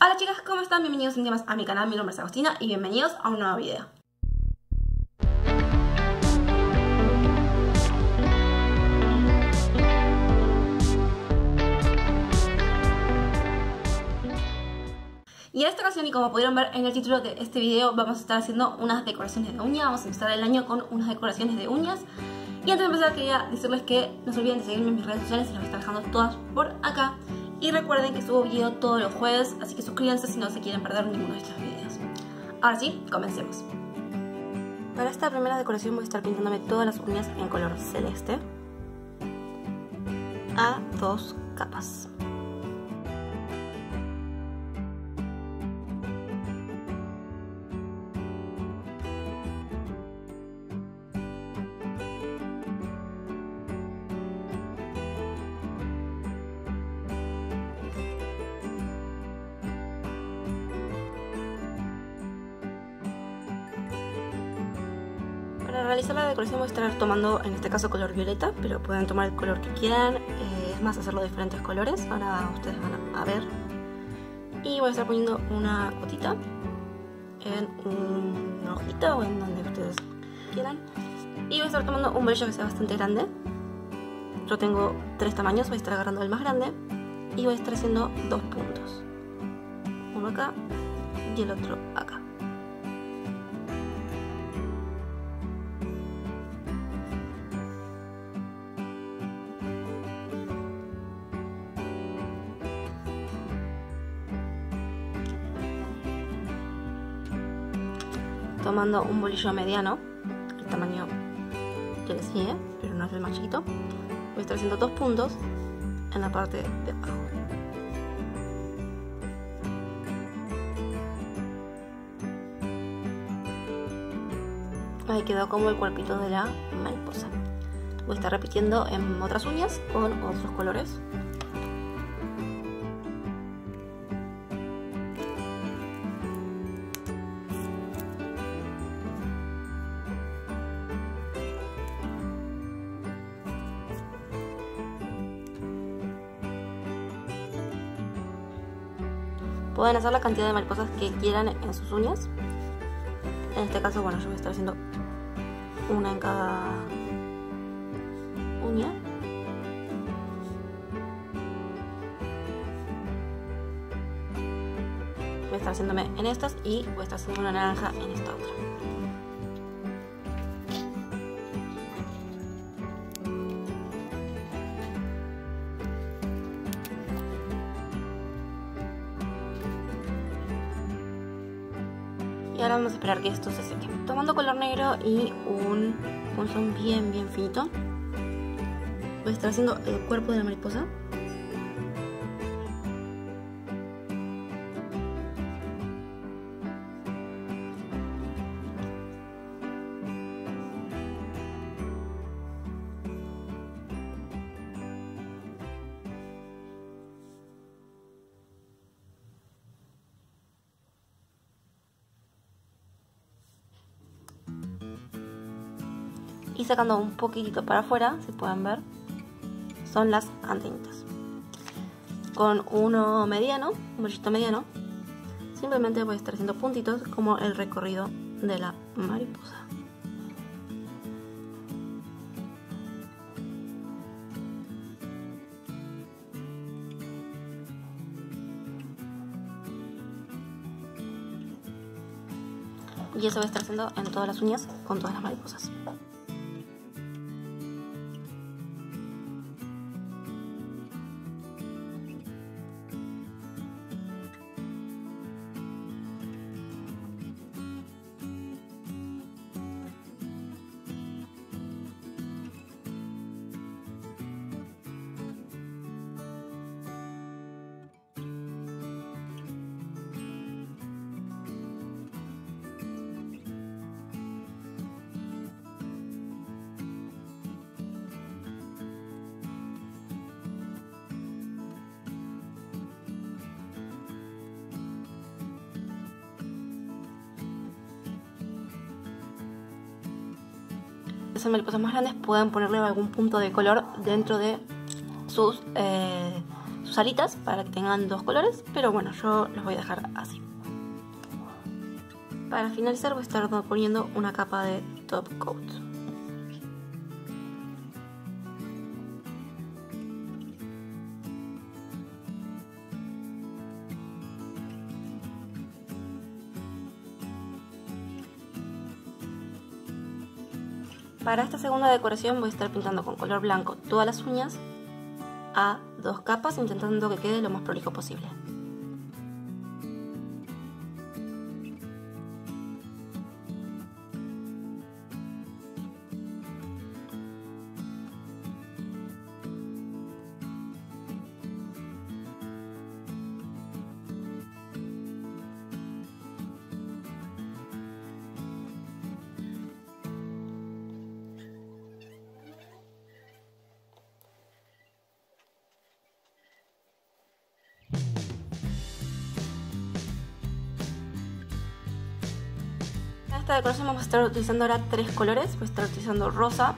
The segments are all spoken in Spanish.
Hola chicas, ¿cómo están? Bienvenidos un día más a mi canal, mi nombre es Agostina y bienvenidos a un nuevo video. Y en esta ocasión, y como pudieron ver en el título de este video, vamos a estar haciendo unas decoraciones de uñas. Vamos a empezar el año con unas decoraciones de uñas. Y antes de empezar quería decirles que no se olviden de seguirme en mis redes sociales, las voy a estar dejando todas por acá. Y recuerden que subo video todos los jueves, así que suscríbanse si no se quieren perder ninguno de estos videos. Ahora sí, comencemos. Para esta primera decoración voy a estar pintándome todas las uñas en color celeste a dos capas. Realizar la decoración voy a estar tomando en este caso color violeta, pero pueden tomar el color que quieran, eh, es más hacerlo de diferentes colores, ahora ustedes van a ver. Y voy a estar poniendo una gotita en una hojita o en donde ustedes quieran. Y voy a estar tomando un brillo que sea bastante grande. Yo tengo tres tamaños, voy a estar agarrando el más grande y voy a estar haciendo dos puntos. Uno acá y el otro acá. Tomando un bolillo mediano, el tamaño que le sigue, pero no es el más chiquito. Voy a estar haciendo dos puntos en la parte de abajo. Ahí quedó como el cuerpito de la mariposa. Voy a estar repitiendo en otras uñas con otros colores. Pueden hacer la cantidad de mariposas que quieran en sus uñas. En este caso, bueno, yo voy a estar haciendo una en cada uña. Voy a estar haciéndome en estas y voy a estar haciendo una naranja en esta otra. Vamos a esperar que esto se seque. Tomando color negro y un punzón bien, bien finito. Voy a estar haciendo el cuerpo de la mariposa. Y sacando un poquitito para afuera, si pueden ver, son las antenitas. Con uno mediano, un brillito mediano, simplemente voy a estar haciendo puntitos como el recorrido de la mariposa. Y eso voy a estar haciendo en todas las uñas con todas las mariposas. Son mariposas más grandes pueden ponerle algún punto de color dentro de sus, eh, sus dos aritas para que tengan dos colores, pero bueno, yo los voy a dejar así. Para finalizar voy a estar poniendo una capa de top coat. Para esta segunda decoración voy a estar pintando con color blanco todas las uñas a dos capas intentando que quede lo más prolijo posible. Esta decoración vamos a estar utilizando ahora tres colores. Voy a estar utilizando rosa,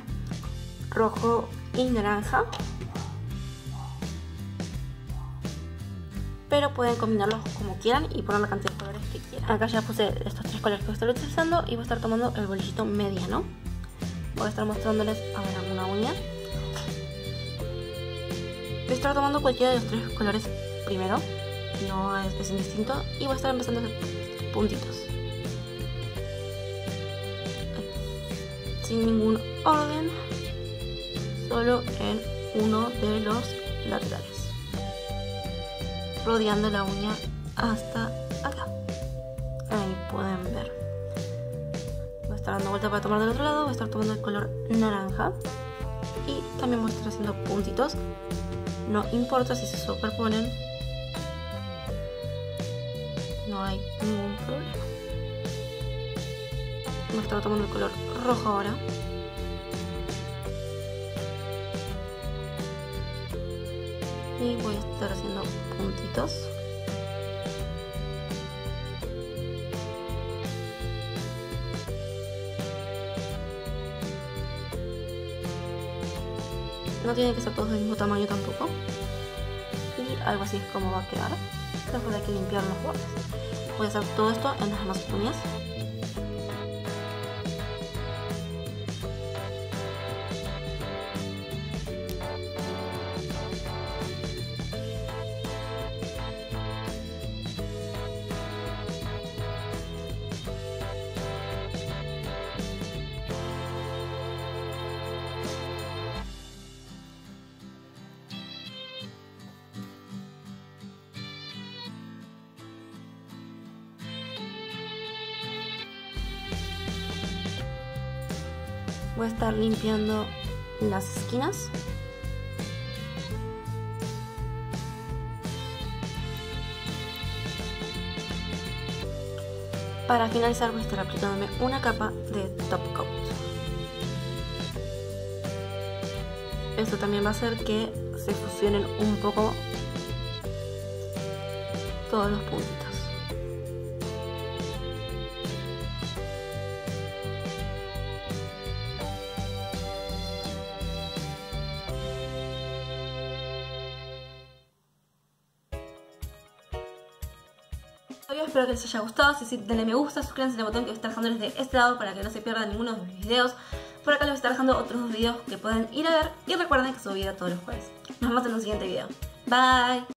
rojo y naranja. Pero pueden combinarlos como quieran y poner la cantidad de colores que quieran. Acá ya puse estos tres colores que voy a estar utilizando y voy a estar tomando el bolillito mediano. Voy a estar mostrándoles a ver una uña. Voy a estar tomando cualquiera de los tres colores primero. No es, es indistinto. Y voy a estar empezando a hacer puntitos. Sin ningún orden, solo en uno de los laterales, rodeando la uña hasta acá. Ahí pueden ver. Voy a estar dando vuelta para tomar del otro lado, voy a estar tomando el color naranja y también voy a estar haciendo puntitos. No importa si se superponen, no hay ningún problema. Voy a estar tomando el color rojo ahora. Y voy a estar haciendo puntitos. No tiene que ser todos del mismo tamaño tampoco. Y algo así es como va a quedar. Después hay que limpiar los bordes. Voy a hacer todo esto en las demás uñas. Voy a estar limpiando las esquinas. Para finalizar voy a estar aplicándome una capa de top coat. Esto también va a hacer que se fusionen un poco todos los espero que les haya gustado. Si sí, denle me gusta, suscríbanse al botón que está dejando de este lado para que no se pierdan ninguno de mis videos. Por acá les voy a estar dejando otros videos que pueden ir a ver. Y recuerden que subo video todos los jueves. Nos vemos en un siguiente video. Bye.